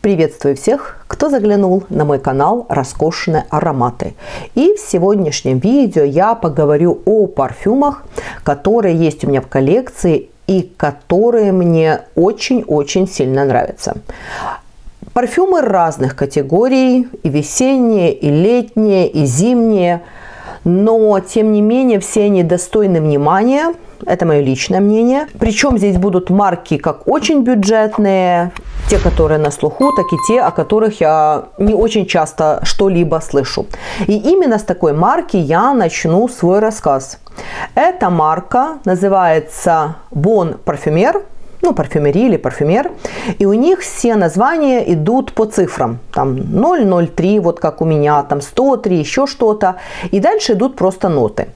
Приветствую всех, кто заглянул на мой канал «Роскошные ароматы». И в сегодняшнем видео я поговорю о парфюмах, которые есть у меня в коллекции и которые мне очень-очень сильно нравятся. Парфюмы разных категорий, и весенние, и летние, и зимние, но тем не менее все они достойны внимания – это мое личное мнение. Причем здесь будут марки как очень бюджетные, те, которые на слуху, так и те, о которых я не очень часто что-либо слышу. И именно с такой марки я начну свой рассказ. Эта марка называется Bon Parfumer – ну, парфюмерии или парфюмер, и у них все названия идут по цифрам, там 003, вот как у меня, там 103, еще что-то, и дальше идут просто ноты.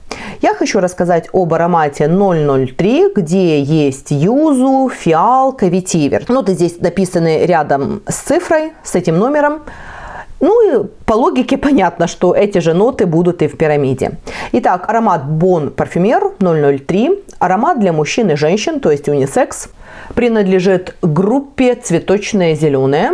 Я хочу рассказать об аромате 003, где есть юзу, фиалка, ветивер. Ноты здесь написаны рядом с цифрой, с этим номером. Ну и по логике понятно, что эти же ноты будут и в пирамиде. Итак, аромат Bon Parfumer 003. Аромат для мужчин и женщин, то есть унисекс принадлежит группе «Цветочное зеленое»,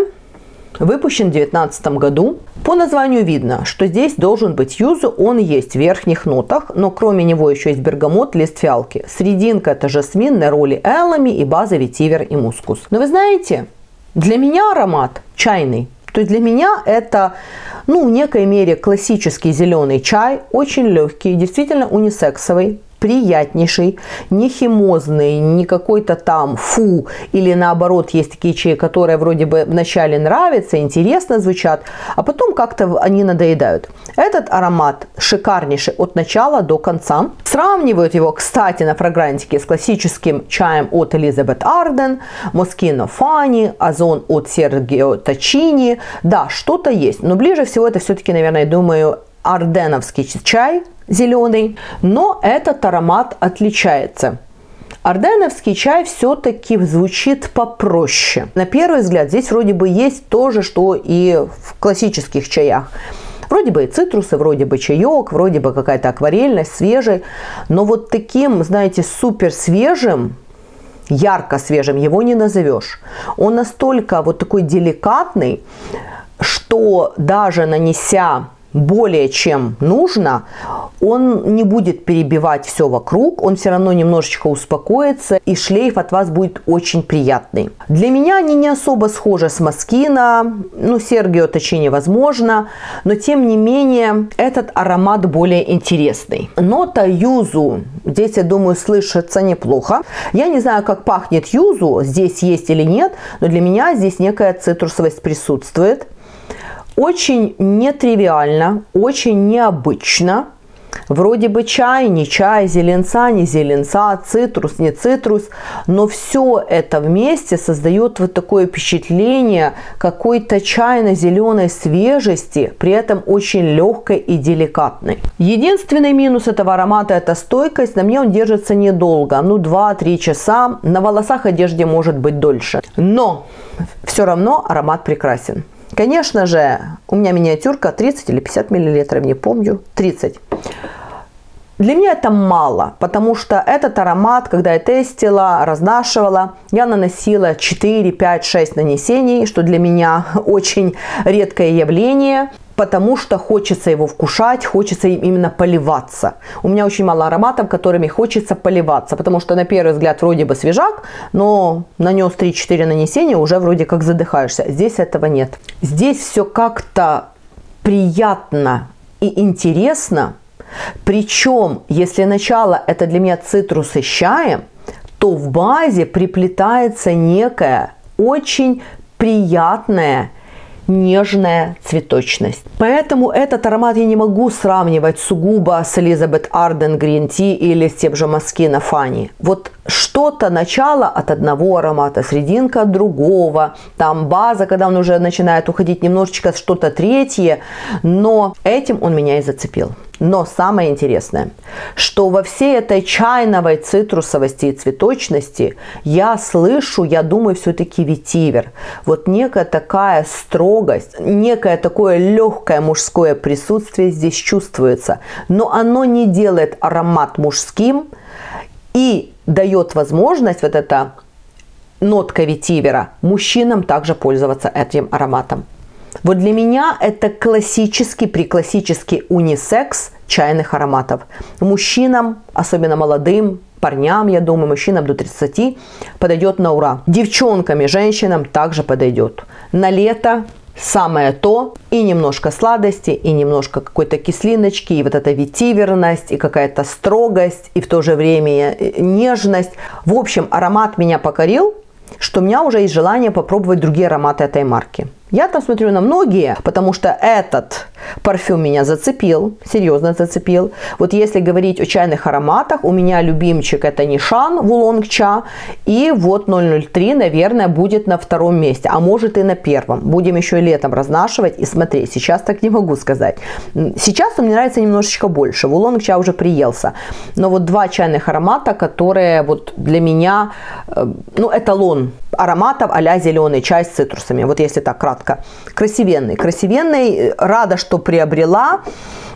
выпущен в 2019 году. По названию видно, что здесь должен быть юзу, он есть в верхних нотах, но кроме него еще есть бергамот, лист фиалки. Срединка – это жасмин, нероли элами и база ветивер и мускус. Но вы знаете, для меня аромат чайный. То есть для меня это, ну, в некой мере классический зеленый чай, очень легкий, действительно унисексовый, приятнейший, не химозный, не какой-то там фу, или наоборот, есть такие чаи, которые вроде бы вначале нравятся, интересно звучат, а потом как-то они надоедают. Этот аромат шикарнейший от начала до конца. Сравнивают его, кстати, на фрагрантике с классическим чаем от Элизабет Арден, Москино Фани, Озон от Сергио Тачини. Да, что-то есть, но ближе всего это все-таки, наверное, думаю, арденовский чай зеленый, но этот аромат отличается. Арденовский чай все-таки звучит попроще. На первый взгляд здесь вроде бы есть то же, что и в классических чаях. Вроде бы и цитрусы, вроде бы чаек, вроде бы какая-то акварельность, свежий. Но вот таким, знаете, супер свежим, ярко свежим его не назовешь. Он настолько вот такой деликатный, что даже нанеся более чем нужно, он не будет перебивать все вокруг, он все равно немножечко успокоится, и шлейф от вас будет очень приятный. Для меня они не особо схожи с Маскина, ну, Сергио Точини возможно, но тем не менее этот аромат более интересный. Нота юзу здесь, я думаю, слышится неплохо. Я не знаю, как пахнет юзу, здесь есть или нет, но для меня здесь некая цитрусовость присутствует очень нетривиально, очень необычно. Вроде бы чай, не чай, зеленца, не зеленца, цитрус, не цитрус, но все это вместе создает вот такое впечатление какой-то чайно-зеленой свежести, при этом очень легкой и деликатной. Единственный минус этого аромата это стойкость, на мне он держится недолго, ну 2-3 часа, на волосах одежде может быть дольше, но все равно аромат прекрасен. Конечно же, у меня миниатюрка 30 или 50 миллилитров, не помню, 30. Для меня это мало, потому что этот аромат, когда я тестила, разнашивала, я наносила 4, 5, 6 нанесений, что для меня очень редкое явление потому что хочется его вкушать, хочется им именно поливаться. У меня очень мало ароматов, которыми хочется поливаться, потому что на первый взгляд вроде бы свежак, но нанес 3-4 нанесения, уже вроде как задыхаешься. Здесь этого нет. Здесь все как-то приятно и интересно, причем, если начало это для меня цитрусы с чаем, то в базе приплетается некая очень приятная нежная цветочность. Поэтому этот аромат я не могу сравнивать сугубо с Элизабет Арден Green Tea или с тем же Маскина Фанни. Вот что-то начало от одного аромата, срединка от другого, там база, когда он уже начинает уходить немножечко что-то третье, но этим он меня и зацепил. Но самое интересное, что во всей этой чайновой цитрусовости и цветочности я слышу, я думаю, все-таки ветивер. Вот некая такая строгость, некое такое легкое мужское присутствие здесь чувствуется. Но оно не делает аромат мужским и дает возможность вот это нотка ветивера, мужчинам также пользоваться этим ароматом. Вот для меня это классический, приклассический унисекс чайных ароматов. Мужчинам, особенно молодым, парням, я думаю, мужчинам до 30 подойдет на ура. Девчонкам и женщинам также подойдет. На лето самое то, и немножко сладости, и немножко какой-то кислиночки, и вот эта ветиверность, и какая-то строгость, и в то же время э, нежность. В общем, аромат меня покорил, что у меня уже есть желание попробовать другие ароматы этой марки. Я там смотрю на многие, потому что этот парфюм меня зацепил, серьезно зацепил. Вот если говорить о чайных ароматах, у меня любимчик это Нишан Вулонг Ча. И вот 003, наверное, будет на втором месте, а может и на первом. Будем еще и летом разнашивать и смотреть. Сейчас так не могу сказать. Сейчас он мне нравится немножечко больше. Вулонг Ча уже приелся. Но вот два чайных аромата, которые вот для меня, э, ну, эталон ароматов а зеленый чай с цитрусами. Вот если так кратко. Красивенный. Красивенный. Рада, что приобрела.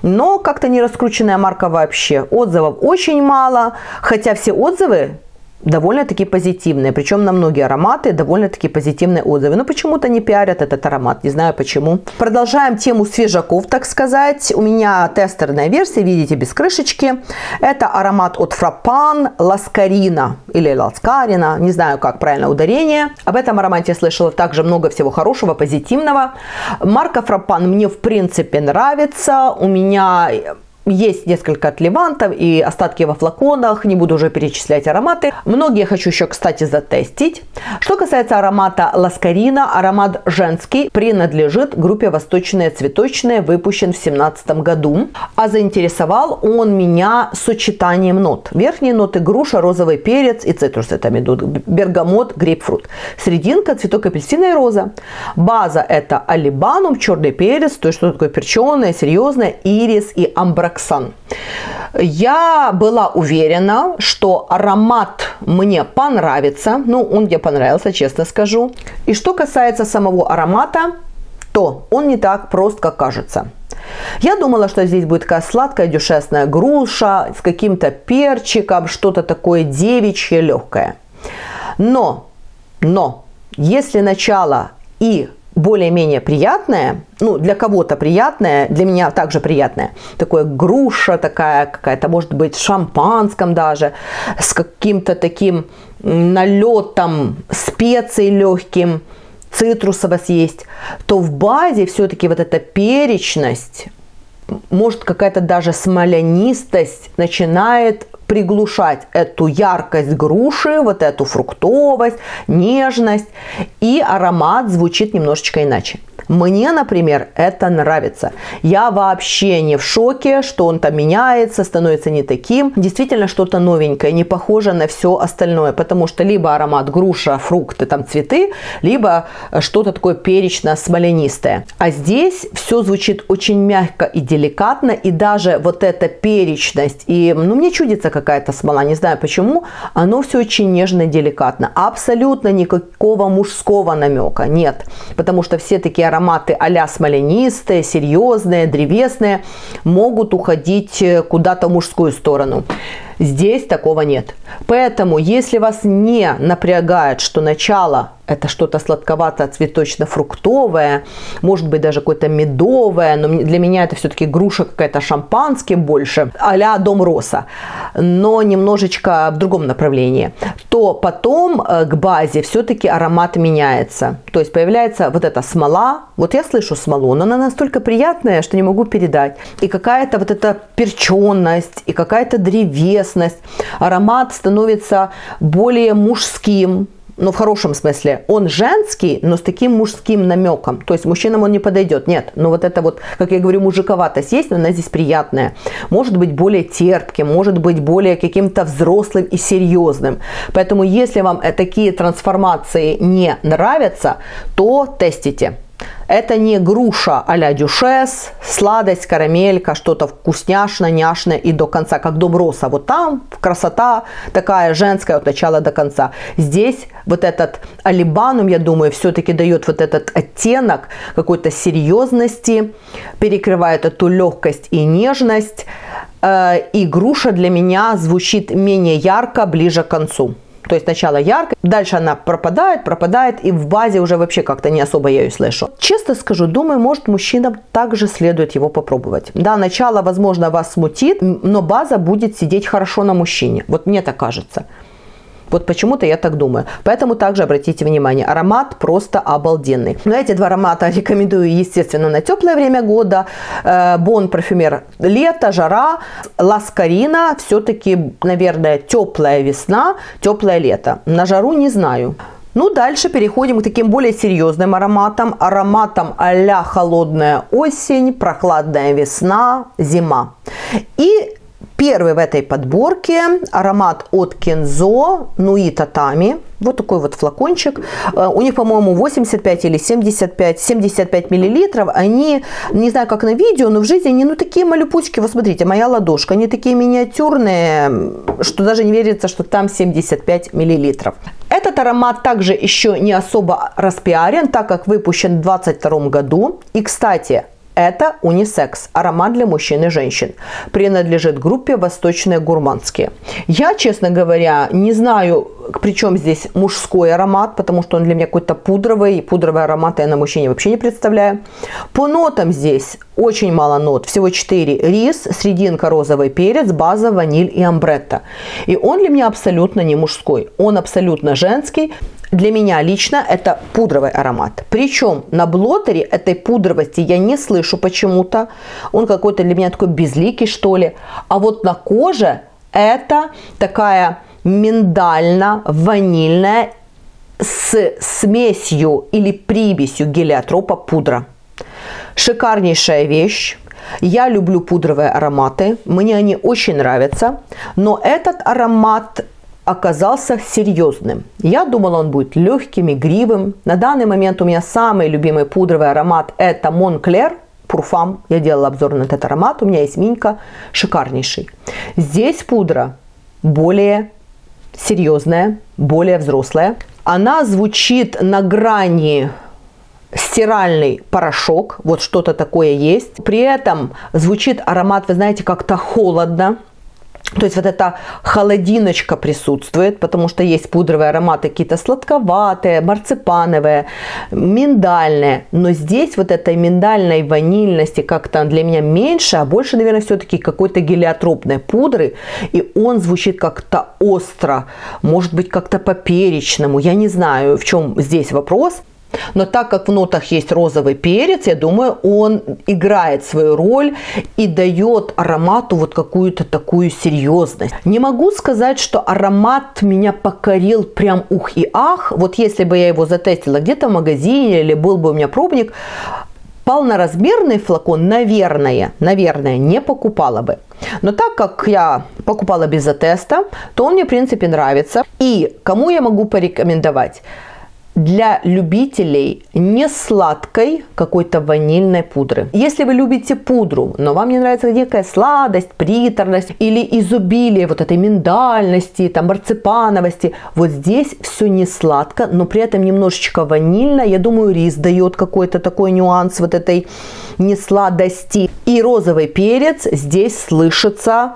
Но как-то не раскрученная марка вообще. Отзывов очень мало. Хотя все отзывы довольно-таки позитивные. Причем на многие ароматы довольно-таки позитивные отзывы. Но почему-то не пиарят этот аромат. Не знаю почему. Продолжаем тему свежаков, так сказать. У меня тестерная версия, видите, без крышечки. Это аромат от Фрапан Ласкарина или Ласкарина. Не знаю, как правильно ударение. Об этом аромате я слышала также много всего хорошего, позитивного. Марка Фрапан мне в принципе нравится. У меня есть несколько от Левантов и остатки во флаконах, не буду уже перечислять ароматы. Многие хочу еще, кстати, затестить. Что касается аромата Ласкарина, аромат женский, принадлежит группе Восточные цветочные, выпущен в 2017 году. А заинтересовал он меня сочетанием нот. Верхние ноты груша, розовый перец и цитрусы там идут. Бергамот, грейпфрут. Срединка, цветок апельсина и роза. База это алибанум, черный перец, то есть что такое перченое, серьезное, ирис и амбрак Оксан. Я была уверена, что аромат мне понравится. Ну, он мне понравился, честно скажу. И что касается самого аромата, то он не так прост, как кажется. Я думала, что здесь будет такая сладкая дюшесная груша с каким-то перчиком, что-то такое девичье, легкое. Но, но, если начало и более-менее приятное, ну, для кого-то приятное, для меня также приятное, такое груша такая какая-то, может быть, в шампанском даже, с каким-то таким налетом специй легким, цитрусово съесть, то в базе все-таки вот эта перечность, может какая-то даже смолянистость начинает приглушать эту яркость груши, вот эту фруктовость, нежность, и аромат звучит немножечко иначе. Мне, например, это нравится. Я вообще не в шоке, что он там меняется, становится не таким. Действительно что-то новенькое, не похоже на все остальное, потому что либо аромат груша, фрукты, там цветы, либо что-то такое перечно-смоленистое. А здесь все звучит очень мягко и деликатно, и даже вот эта перечность, и ну, мне чудится какая-то смола, не знаю почему, оно все очень нежно и деликатно. Абсолютно никакого мужского намека нет, потому что все такие ароматы а-ля смоленистые, серьезные, древесные, могут уходить э, куда-то в мужскую сторону. Здесь такого нет. Поэтому, если вас не напрягает, что начало это что-то сладковато-цветочно-фруктовое, может быть даже какое-то медовое, но для меня это все-таки груша какая-то шампанским больше, а Дом Роса, но немножечко в другом направлении, то потом э, к базе все-таки аромат меняется. То есть появляется вот эта смола, вот я слышу смолу, но она настолько приятная, что не могу передать. И какая-то вот эта перченность, и какая-то древесность. Аромат становится более мужским, ну, в хорошем смысле, он женский, но с таким мужским намеком. То есть мужчинам он не подойдет. Нет, но вот это вот, как я говорю, мужиковатость есть, но она здесь приятная. Может быть более терпким, может быть более каким-то взрослым и серьезным. Поэтому если вам такие трансформации не нравятся, то тестите. Это не груша а-ля дюшес, сладость, карамелька, что-то вкусняшное, няшное и до конца, как дом роса. Вот там красота такая женская от начала до конца. Здесь вот этот алибанум, я думаю, все-таки дает вот этот оттенок какой-то серьезности, перекрывает эту легкость и нежность. Э, и груша для меня звучит менее ярко, ближе к концу. То есть сначала ярко, дальше она пропадает, пропадает, и в базе уже вообще как-то не особо я ее слышу. Честно скажу, думаю, может мужчинам также следует его попробовать. Да, начало, возможно, вас смутит, но база будет сидеть хорошо на мужчине. Вот мне так кажется. Вот почему-то я так думаю. Поэтому также обратите внимание, аромат просто обалденный. Но эти два аромата рекомендую, естественно, на теплое время года. Бон парфюмер лето, жара. Ласкарина все-таки, наверное, теплая весна, теплое лето. На жару не знаю. Ну, дальше переходим к таким более серьезным ароматам. Ароматам а холодная осень, прохладная весна, зима. И Первый в этой подборке аромат от Кензо Нуи Татами. Вот такой вот флакончик. Э, у них, по-моему, 85 или 75, 75 миллилитров. Они, не знаю, как на видео, но в жизни они, ну, такие малюпучки. Вот смотрите, моя ладошка. Они такие миниатюрные, что даже не верится, что там 75 миллилитров. Этот аромат также еще не особо распиарен, так как выпущен в 2022 году. И, кстати, это унисекс, аромат для мужчин и женщин. Принадлежит группе «Восточные гурманские». Я, честно говоря, не знаю, причем здесь мужской аромат, потому что он для меня какой-то пудровый. И пудровый аромат я на мужчине вообще не представляю. По нотам здесь очень мало нот, всего 4. Рис, срединка, розовый перец, база, ваниль и амбретта. И он для меня абсолютно не мужской. Он абсолютно женский. Для меня лично это пудровый аромат. Причем на блотере этой пудровости я не слышу почему-то. Он какой-то для меня такой безликий, что ли. А вот на коже это такая миндально-ванильная с смесью или примесью гелиотропа пудра. Шикарнейшая вещь. Я люблю пудровые ароматы, мне они очень нравятся, но этот аромат оказался серьезным. Я думала, он будет легким, игривым. На данный момент у меня самый любимый пудровый аромат это Moncler Пурфам. Я делала обзор на этот аромат. У меня есть минька, шикарнейший. Здесь пудра более серьезная, более взрослая. Она звучит на грани стиральный порошок, вот что-то такое есть. При этом звучит аромат, вы знаете, как-то холодно, то есть вот эта холодиночка присутствует, потому что есть пудровые ароматы какие-то сладковатые, марципановые, миндальные. Но здесь вот этой миндальной ванильности как-то для меня меньше, а больше, наверное, все-таки какой-то гелиотропной пудры. И он звучит как-то остро, может быть, как-то по-перечному. Я не знаю, в чем здесь вопрос. Но так как в нотах есть розовый перец, я думаю, он играет свою роль и дает аромату вот какую-то такую серьезность. Не могу сказать, что аромат меня покорил прям ух и ах. Вот если бы я его затестила где-то в магазине или был бы у меня пробник, полноразмерный флакон, наверное, наверное, не покупала бы. Но так как я покупала без теста, то он мне, в принципе, нравится. И кому я могу порекомендовать? Для любителей не сладкой какой-то ванильной пудры. Если вы любите пудру, но вам не нравится некая сладость, приторность или изобилие вот этой миндальности, там марципановости, вот здесь все не сладко, но при этом немножечко ванильно. Я думаю, рис дает какой-то такой нюанс вот этой несладости. И розовый перец здесь слышится,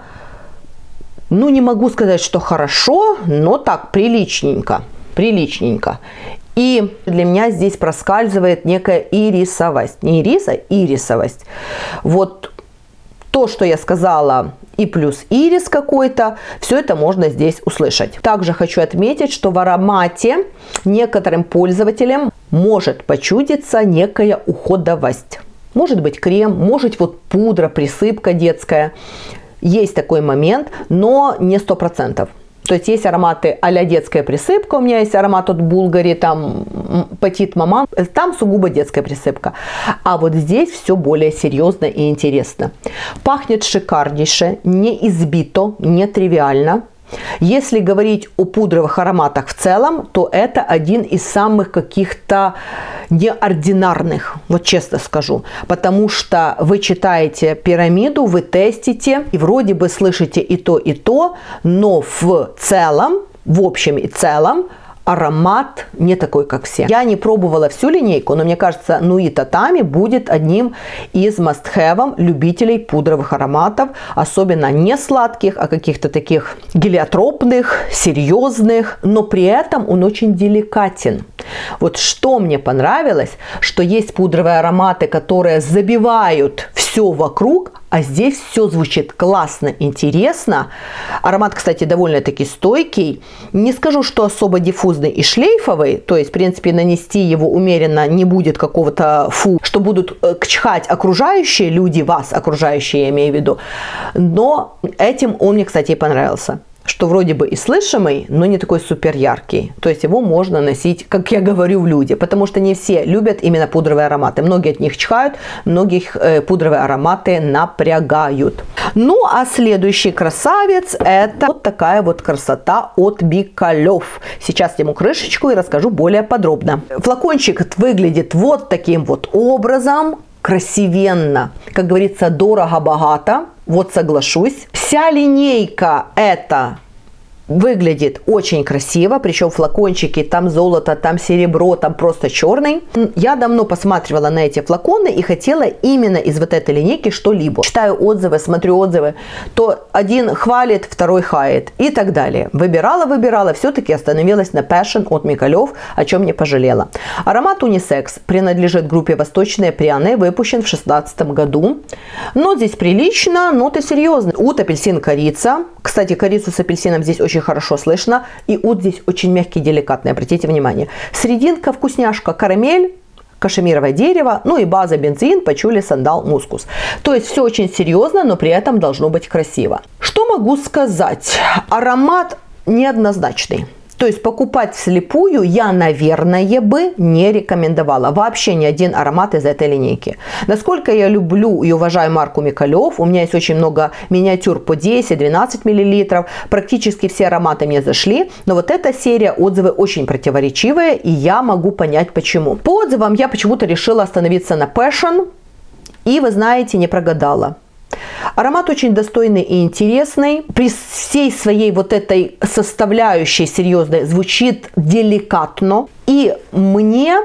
ну не могу сказать, что хорошо, но так приличненько приличненько. И для меня здесь проскальзывает некая ирисовость. Не ириса, ирисовость. Вот то, что я сказала, и плюс ирис какой-то, все это можно здесь услышать. Также хочу отметить, что в аромате некоторым пользователям может почудиться некая уходовость. Может быть крем, может вот пудра, присыпка детская. Есть такой момент, но не сто процентов. То есть есть ароматы а детская присыпка, у меня есть аромат от Булгари, там Патит Маман, там сугубо детская присыпка. А вот здесь все более серьезно и интересно. Пахнет шикарнейше, не избито, не тривиально. Если говорить о пудровых ароматах в целом, то это один из самых каких-то неординарных, вот честно скажу. Потому что вы читаете пирамиду, вы тестите, и вроде бы слышите и то, и то, но в целом, в общем и целом, аромат не такой, как все. Я не пробовала всю линейку, но мне кажется, Нуи Татами будет одним из must-have любителей пудровых ароматов, особенно не сладких, а каких-то таких гелиотропных, серьезных, но при этом он очень деликатен. Вот что мне понравилось, что есть пудровые ароматы, которые забивают все вокруг, а здесь все звучит классно, интересно. Аромат, кстати, довольно-таки стойкий. Не скажу, что особо диффузный и шлейфовый, то есть, в принципе, нанести его умеренно не будет какого-то фу, что будут э, кчхать окружающие люди, вас окружающие, я имею в виду. Но этим он мне, кстати, и понравился что вроде бы и слышимый, но не такой супер яркий. То есть его можно носить, как я говорю, в люди, потому что не все любят именно пудровые ароматы. Многие от них чихают, многих э, пудровые ароматы напрягают. Ну, а следующий красавец это вот такая вот красота от Бикалев. Сейчас сниму крышечку и расскажу более подробно. Флакончик выглядит вот таким вот образом красивенно, как говорится, дорого-богато, вот соглашусь. Вся линейка это Выглядит очень красиво, причем флакончики, там золото, там серебро, там просто черный. Я давно посматривала на эти флаконы и хотела именно из вот этой линейки что-либо. Читаю отзывы, смотрю отзывы, то один хвалит, второй хает и так далее. Выбирала, выбирала, все-таки остановилась на Passion от Микалев, о чем не пожалела. Аромат унисекс принадлежит группе Восточные пряные, выпущен в 2016 году. Но здесь прилично, ноты серьезные. Ут апельсин корица. Кстати, корицу с апельсином здесь очень очень хорошо слышно. И ут здесь очень мягкий, деликатный, обратите внимание. Срединка, вкусняшка, карамель, кашемировое дерево, ну и база бензин, пачули, сандал, мускус. То есть все очень серьезно, но при этом должно быть красиво. Что могу сказать? Аромат неоднозначный. То есть покупать вслепую я, наверное, бы не рекомендовала. Вообще ни один аромат из этой линейки. Насколько я люблю и уважаю марку Микалев, у меня есть очень много миниатюр по 10-12 мл. Практически все ароматы мне зашли. Но вот эта серия отзывы очень противоречивые, и я могу понять почему. По отзывам я почему-то решила остановиться на Passion. И вы знаете, не прогадала. Аромат очень достойный и интересный. При всей своей вот этой составляющей серьезной звучит деликатно. И мне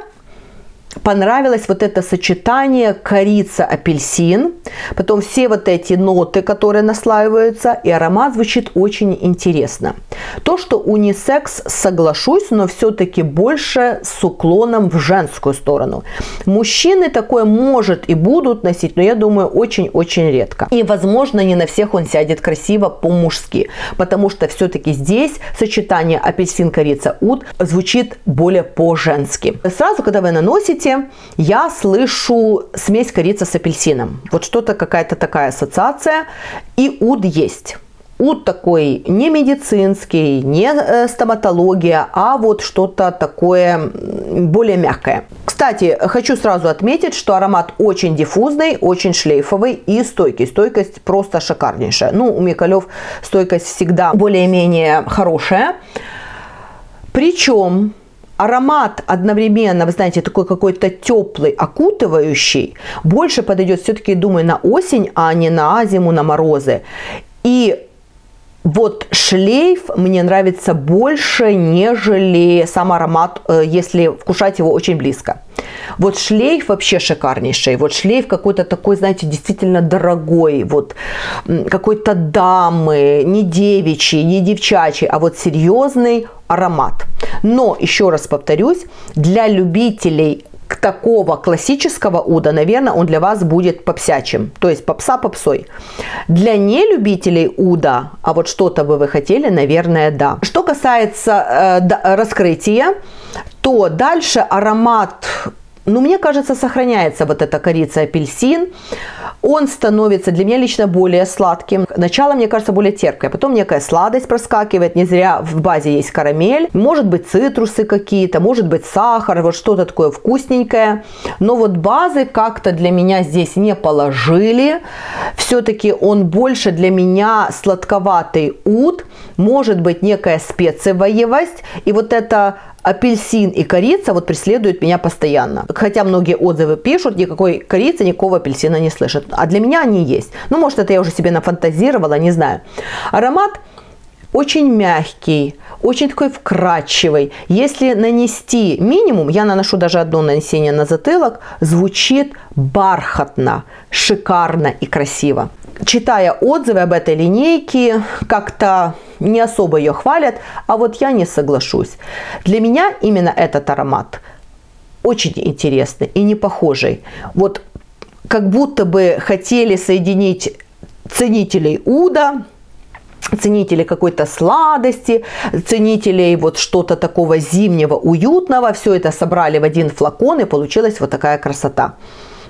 понравилось вот это сочетание корица-апельсин, потом все вот эти ноты, которые наслаиваются, и аромат звучит очень интересно. То, что унисекс, соглашусь, но все-таки больше с уклоном в женскую сторону. Мужчины такое может и будут носить, но я думаю, очень-очень редко. И, возможно, не на всех он сядет красиво по-мужски, потому что все-таки здесь сочетание апельсин-корица-ут звучит более по-женски. Сразу, когда вы наносите, я слышу смесь корицы с апельсином. Вот что-то, какая-то такая ассоциация. И уд есть. Уд такой не медицинский, не э, стоматология, а вот что-то такое более мягкое. Кстати, хочу сразу отметить, что аромат очень диффузный, очень шлейфовый и стойкий. Стойкость просто шикарнейшая. Ну, у Микалев стойкость всегда более-менее хорошая. Причем аромат одновременно, вы знаете, такой какой-то теплый, окутывающий, больше подойдет все-таки, думаю, на осень, а не на зиму, на морозы. И вот шлейф мне нравится больше, нежели сам аромат, э, если вкушать его очень близко. Вот шлейф вообще шикарнейший. Вот шлейф какой-то такой, знаете, действительно дорогой. Вот какой-то дамы, не девичий, не девчачий, а вот серьезный аромат. Но, еще раз повторюсь, для любителей такого классического уда, наверное, он для вас будет попсячим, то есть попса попсой. Для нелюбителей уда, а вот что-то бы вы хотели, наверное, да. Что касается э, раскрытия, то дальше аромат ну, мне кажется, сохраняется вот эта корица апельсин. Он становится для меня лично более сладким. Начало, мне кажется, более терпкое. Потом некая сладость проскакивает. Не зря в базе есть карамель. Может быть, цитрусы какие-то, может быть, сахар, вот что-то такое вкусненькое. Но вот базы как-то для меня здесь не положили. Все-таки он больше для меня сладковатый ут. Может быть, некая специевость. И вот это апельсин и корица вот преследуют меня постоянно. Хотя многие отзывы пишут, никакой корицы, никакого апельсина не слышат. А для меня они есть. Ну, может, это я уже себе нафантазировала, не знаю. Аромат очень мягкий, очень такой вкрадчивый. Если нанести минимум, я наношу даже одно нанесение на затылок, звучит бархатно, шикарно и красиво. Читая отзывы об этой линейке, как-то не особо ее хвалят, а вот я не соглашусь. Для меня именно этот аромат очень интересный и не похожий. Вот как будто бы хотели соединить ценителей уда, ценителей какой-то сладости, ценителей вот что-то такого зимнего, уютного. Все это собрали в один флакон и получилась вот такая красота.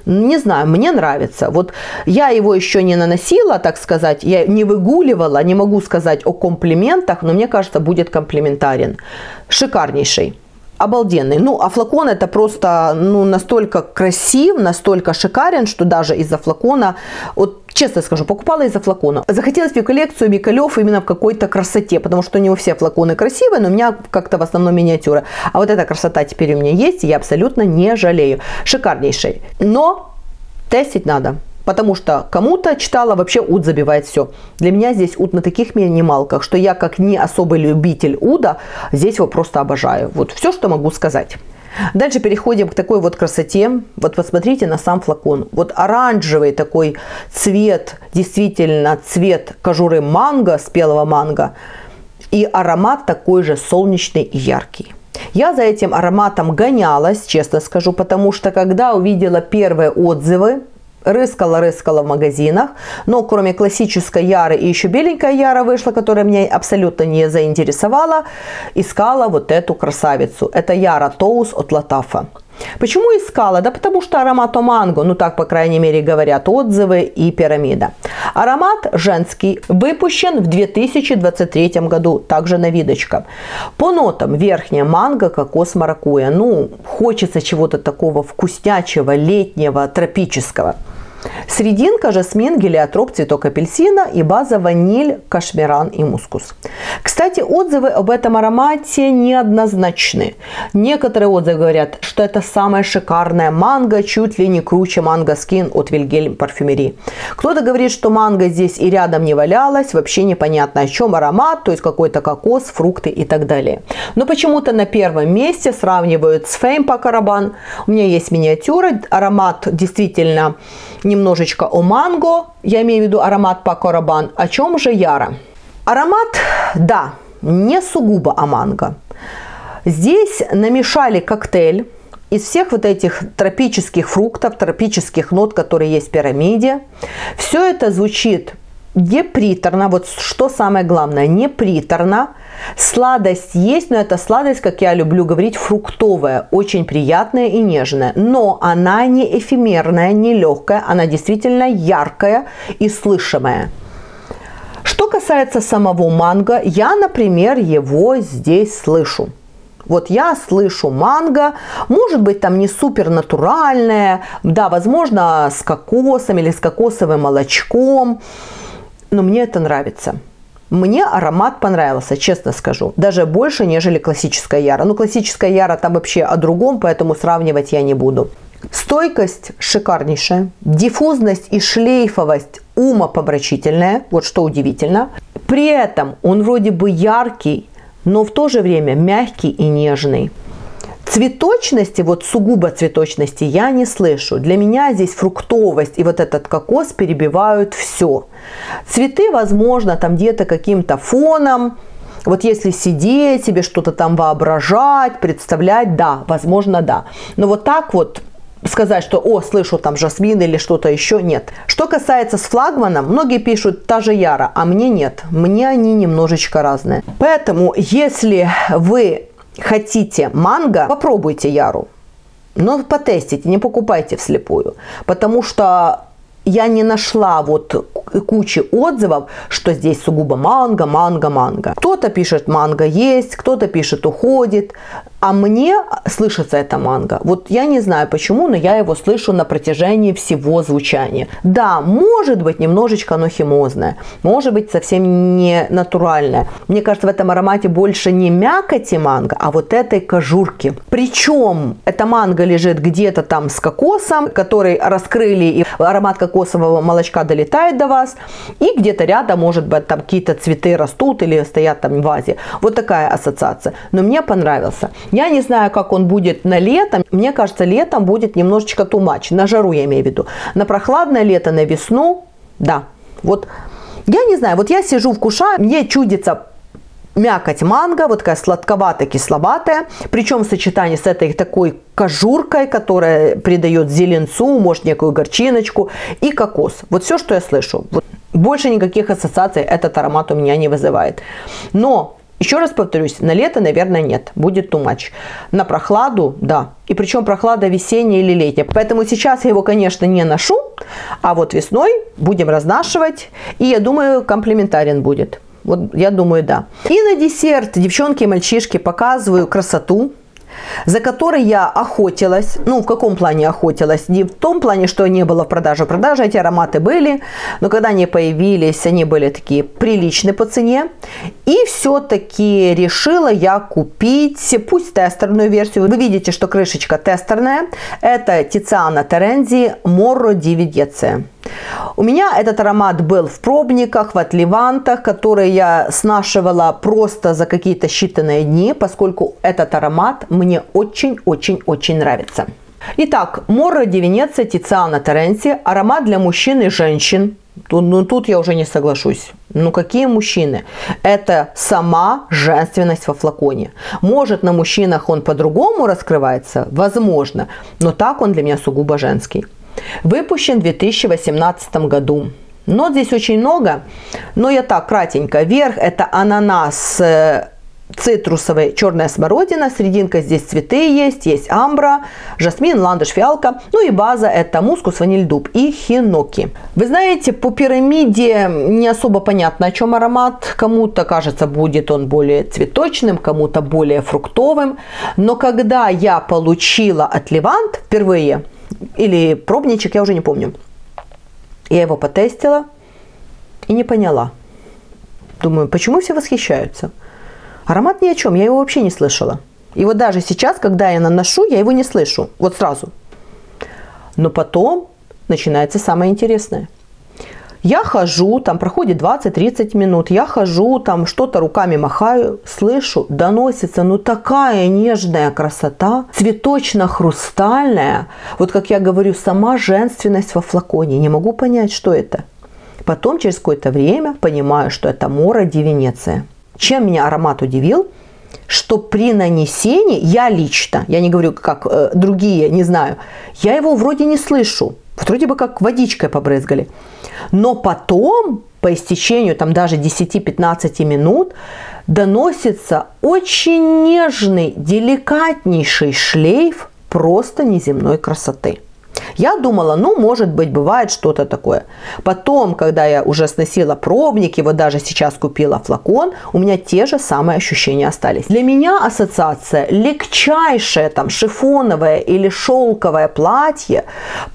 Не знаю, мне нравится. Вот я его еще не наносила, так сказать, я не выгуливала, не могу сказать о комплиментах, но мне кажется, будет комплиментарен. Шикарнейший обалденный. Ну, а флакон это просто ну, настолько красив, настолько шикарен, что даже из-за флакона, вот честно скажу, покупала из-за флакона. Захотелось мне коллекцию Микалев именно в какой-то красоте, потому что у него все флаконы красивые, но у меня как-то в основном миниатюра. А вот эта красота теперь у меня есть, и я абсолютно не жалею. Шикарнейший. Но тестить надо. Потому что кому-то читала, вообще УД забивает все. Для меня здесь УД на таких минималках, что я как не особый любитель УДа, здесь его просто обожаю. Вот все, что могу сказать. Дальше переходим к такой вот красоте. Вот посмотрите на сам флакон. Вот оранжевый такой цвет, действительно цвет кожуры манго, спелого манго. И аромат такой же солнечный и яркий. Я за этим ароматом гонялась, честно скажу, потому что когда увидела первые отзывы рыскала-рыскала в магазинах, но кроме классической Яры и еще беленькая Яра вышла, которая меня абсолютно не заинтересовала, искала вот эту красавицу. Это Яра Тоус от Латафа. Почему искала? Да потому что аромат манго, ну так, по крайней мере, говорят отзывы и пирамида. Аромат женский, выпущен в 2023 году, также новидочка. По нотам верхняя манго, кокос, маракуя. Ну, хочется чего-то такого вкуснячего, летнего, тропического. Срединка, жасмин, гелиотроп, цветок апельсина и база ваниль, кашмиран и мускус. Кстати, отзывы об этом аромате неоднозначны. Некоторые отзывы говорят, что это самая шикарная манго, чуть ли не круче манго скин от Вильгельм парфюмерии. Кто-то говорит, что манго здесь и рядом не валялась, вообще непонятно о чем аромат, то есть какой-то кокос, фрукты и так далее. Но почему-то на первом месте сравнивают с Фейм по Карабан. У меня есть миниатюра, аромат действительно немножечко о манго, я имею в виду аромат Пако Рабан. О чем же Яра? Аромат, да, не сугубо о манго. Здесь намешали коктейль из всех вот этих тропических фруктов, тропических нот, которые есть в пирамиде. Все это звучит не приторно, вот что самое главное, не приторно, Сладость есть, но это сладость, как я люблю говорить, фруктовая, очень приятная и нежная. Но она не эфемерная, не легкая, она действительно яркая и слышимая. Что касается самого манго, я, например, его здесь слышу. Вот я слышу манго, может быть там не супер натуральное, да, возможно с кокосом или с кокосовым молочком, но мне это нравится. Мне аромат понравился, честно скажу. Даже больше, нежели классическая Яра. Ну, классическая Яра там вообще о другом, поэтому сравнивать я не буду. Стойкость шикарнейшая. Диффузность и шлейфовость умопомрачительная. Вот что удивительно. При этом он вроде бы яркий, но в то же время мягкий и нежный. Цветочности, вот сугубо цветочности я не слышу. Для меня здесь фруктовость и вот этот кокос перебивают все. Цветы, возможно, там где-то каким-то фоном, вот если сидеть, себе что-то там воображать, представлять, да, возможно, да. Но вот так вот сказать, что «О, слышу там жасмин» или что-то еще, нет. Что касается с флагманом, многие пишут «та же Яра», а мне нет. Мне они немножечко разные. Поэтому, если вы хотите манго, попробуйте Яру. Но потестите, не покупайте вслепую. Потому что я не нашла вот кучи отзывов, что здесь сугубо манго, манго, манго. Кто-то пишет манго есть, кто-то пишет уходит. А мне слышится это манго. Вот я не знаю почему, но я его слышу на протяжении всего звучания. Да, может быть немножечко оно химозное, может быть совсем не натуральное. Мне кажется, в этом аромате больше не мякоти манго, а вот этой кожурки. Причем эта манго лежит где-то там с кокосом, который раскрыли, и аромат кокосового молочка долетает до вас. И где-то рядом, может быть, там какие-то цветы растут или стоят там в вазе. Вот такая ассоциация. Но мне понравился. Я не знаю, как он будет на лето. Мне кажется, летом будет немножечко тумач. На жару я имею в виду. На прохладное лето, на весну, да. Вот я не знаю, вот я сижу в куша, мне чудится мякоть манго, вот такая сладковато-кисловатая, причем в сочетании с этой такой кожуркой, которая придает зеленцу, может некую горчиночку и кокос. Вот все, что я слышу. Вот. Больше никаких ассоциаций этот аромат у меня не вызывает. Но еще раз повторюсь, на лето, наверное, нет, будет too much. На прохладу, да. И причем прохлада весенняя или летняя. Поэтому сейчас я его, конечно, не ношу, а вот весной будем разнашивать. И я думаю, комплементарен будет. Вот я думаю, да. И на десерт, девчонки и мальчишки, показываю красоту за которой я охотилась. Ну, в каком плане охотилась? Не в том плане, что не было в продаже. В продаже эти ароматы были, но когда они появились, они были такие приличные по цене. И все-таки решила я купить, пусть тестерную версию. Вы видите, что крышечка тестерная. Это Тициана Терензи Морро Ди у меня этот аромат был в пробниках, в отливантах, которые я снашивала просто за какие-то считанные дни, поскольку этот аромат мне очень-очень-очень нравится. Итак, Морро Ди Венеция Тициана Теренси. Аромат для мужчин и женщин. Ну, тут я уже не соглашусь. Ну, какие мужчины? Это сама женственность во флаконе. Может, на мужчинах он по-другому раскрывается? Возможно. Но так он для меня сугубо женский. Выпущен в 2018 году. Нот здесь очень много, но я так, кратенько. Верх это ананас э, цитрусовый, черная смородина, серединка здесь цветы есть, есть амбра, жасмин, ландыш, фиалка, ну и база это мускус, ваниль, дуб и хиноки. Вы знаете, по пирамиде не особо понятно, о чем аромат, кому-то кажется будет он более цветочным, кому-то более фруктовым, но когда я получила от Левант впервые, или пробничек, я уже не помню. Я его потестила и не поняла. Думаю, почему все восхищаются? Аромат ни о чем, я его вообще не слышала. И вот даже сейчас, когда я наношу, я его не слышу. Вот сразу. Но потом начинается самое интересное – я хожу, там проходит 20-30 минут, я хожу, там что-то руками махаю, слышу, доносится, ну такая нежная красота, цветочно-хрустальная, вот как я говорю, сама женственность во флаконе, не могу понять, что это. Потом через какое-то время понимаю, что это Мора Ди Венеция. Чем меня аромат удивил? что при нанесении, я лично, я не говорю как э, другие, не знаю, я его вроде не слышу. Вроде бы как водичкой побрызгали. Но потом, по истечению там даже 10-15 минут, доносится очень нежный, деликатнейший шлейф просто неземной красоты. Я думала, ну, может быть, бывает что-то такое. Потом, когда я уже сносила пробники, вот даже сейчас купила флакон, у меня те же самые ощущения остались. Для меня ассоциация легчайшее там шифоновое или шелковое платье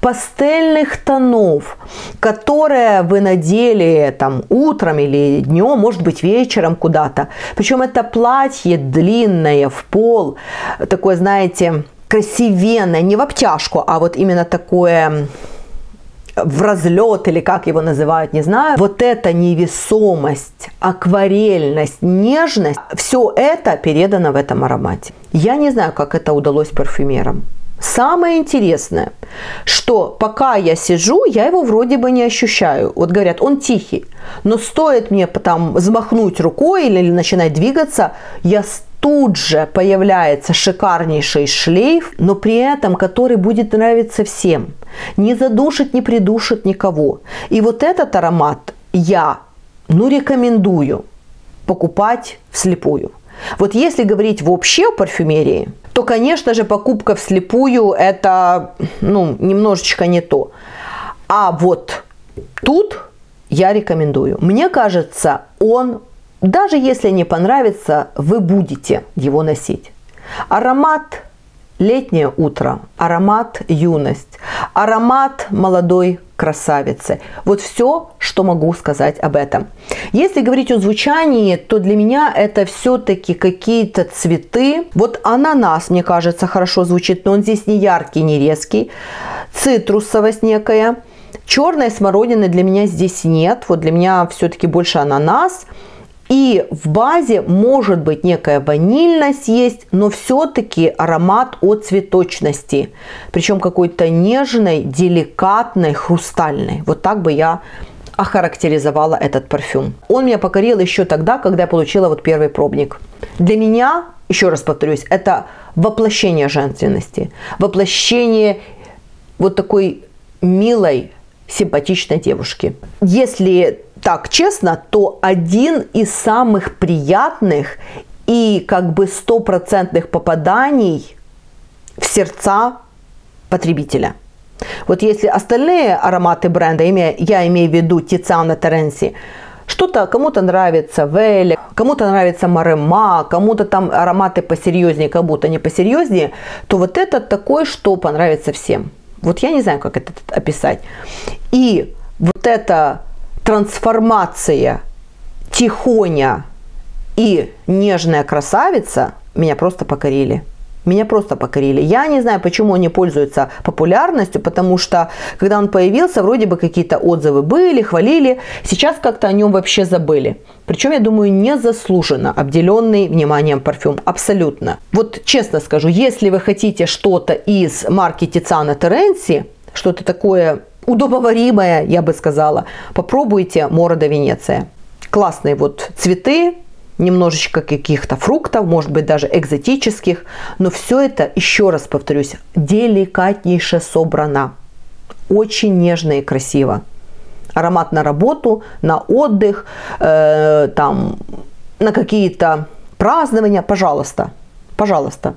пастельных тонов, которое вы надели там утром или днем, может быть, вечером куда-то. Причем это платье длинное в пол, такое, знаете, красивенное, не в обтяжку, а вот именно такое в разлет или как его называют, не знаю. Вот эта невесомость, акварельность, нежность, все это передано в этом аромате. Я не знаю, как это удалось парфюмерам. Самое интересное, что пока я сижу, я его вроде бы не ощущаю. Вот говорят, он тихий, но стоит мне там взмахнуть рукой или начинать двигаться, я тут же появляется шикарнейший шлейф, но при этом который будет нравиться всем. Не задушит, не придушит никого. И вот этот аромат я, ну, рекомендую покупать вслепую. Вот если говорить вообще о парфюмерии, то, конечно же, покупка вслепую это, ну, немножечко не то. А вот тут я рекомендую. Мне кажется, он даже если не понравится, вы будете его носить. Аромат летнее утро, аромат юность, аромат молодой красавицы. Вот все, что могу сказать об этом. Если говорить о звучании, то для меня это все-таки какие-то цветы. Вот ананас, мне кажется, хорошо звучит, но он здесь не яркий, не резкий. Цитрусовость некая. Черной смородины для меня здесь нет. Вот для меня все-таки больше ананас. И в базе может быть некая ванильность есть, но все-таки аромат от цветочности. Причем какой-то нежной, деликатной, хрустальной. Вот так бы я охарактеризовала этот парфюм. Он меня покорил еще тогда, когда я получила вот первый пробник. Для меня, еще раз повторюсь, это воплощение женственности, воплощение вот такой милой, симпатичной девушки. Если так честно, то один из самых приятных и как бы стопроцентных попаданий в сердца потребителя. Вот если остальные ароматы бренда, я имею в виду Тициана Теренси, что-то кому-то нравится Веле, кому-то нравится Марема, кому-то там ароматы посерьезнее, кому-то не посерьезнее, то вот этот такой, что понравится всем. Вот я не знаю, как это описать. И вот это трансформация Тихоня и нежная красавица меня просто покорили. Меня просто покорили. Я не знаю, почему он не пользуется популярностью, потому что, когда он появился, вроде бы какие-то отзывы были, хвалили. Сейчас как-то о нем вообще забыли. Причем, я думаю, незаслуженно обделенный вниманием парфюм. Абсолютно. Вот честно скажу, если вы хотите что-то из марки Тициана Теренси, что-то такое удобоваримое, я бы сказала. Попробуйте Морода Венеция. Классные вот цветы, немножечко каких-то фруктов, может быть даже экзотических, но все это, еще раз повторюсь, деликатнейше собрано. Очень нежно и красиво. Аромат на работу, на отдых, э, там, на какие-то празднования, пожалуйста, пожалуйста.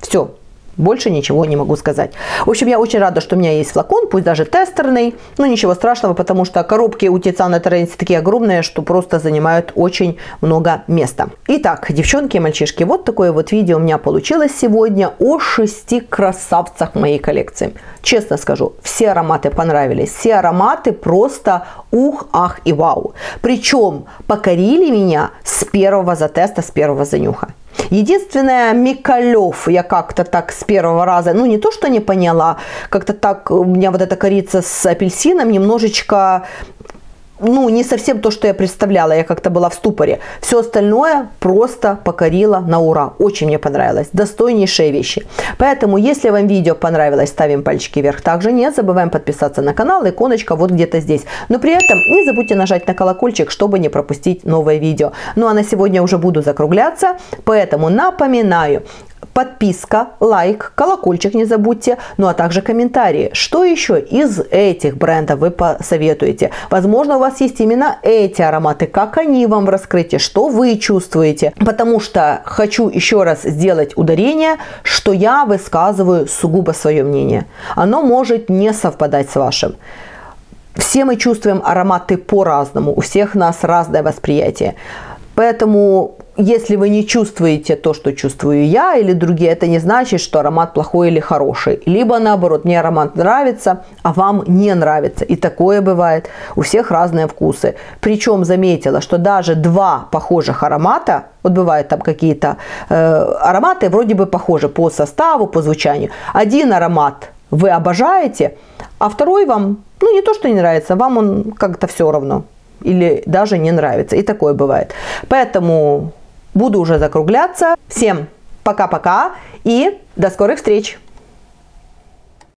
Все, больше ничего не могу сказать. В общем, я очень рада, что у меня есть флакон, пусть даже тестерный. Но ничего страшного, потому что коробки у Тициана Теренси такие огромные, что просто занимают очень много места. Итак, девчонки и мальчишки, вот такое вот видео у меня получилось сегодня о шести красавцах моей коллекции. Честно скажу, все ароматы понравились. Все ароматы просто ух, ах и вау. Причем покорили меня с первого затеста, с первого занюха. Единственное, Микалев я как-то так с первого раза, ну не то, что не поняла, как-то так у меня вот эта корица с апельсином немножечко ну, не совсем то, что я представляла, я как-то была в ступоре. Все остальное просто покорило на ура. Очень мне понравилось. Достойнейшие вещи. Поэтому, если вам видео понравилось, ставим пальчики вверх. Также не забываем подписаться на канал, иконочка вот где-то здесь. Но при этом не забудьте нажать на колокольчик, чтобы не пропустить новое видео. Ну а на сегодня уже буду закругляться, поэтому напоминаю, подписка, лайк, колокольчик не забудьте, ну а также комментарии. Что еще из этих брендов вы посоветуете? Возможно, у вас есть именно эти ароматы, как они вам в раскрытии, что вы чувствуете. Потому что хочу еще раз сделать ударение, что я высказываю сугубо свое мнение. Оно может не совпадать с вашим. Все мы чувствуем ароматы по-разному, у всех нас разное восприятие. Поэтому если вы не чувствуете то, что чувствую я или другие, это не значит, что аромат плохой или хороший. Либо наоборот, мне аромат нравится, а вам не нравится. И такое бывает. У всех разные вкусы. Причем заметила, что даже два похожих аромата, вот бывают там какие-то э, ароматы вроде бы похожи по составу, по звучанию. Один аромат вы обожаете, а второй вам, ну не то, что не нравится, вам он как-то все равно или даже не нравится. И такое бывает. Поэтому буду уже закругляться. Всем пока-пока и до скорых встреч!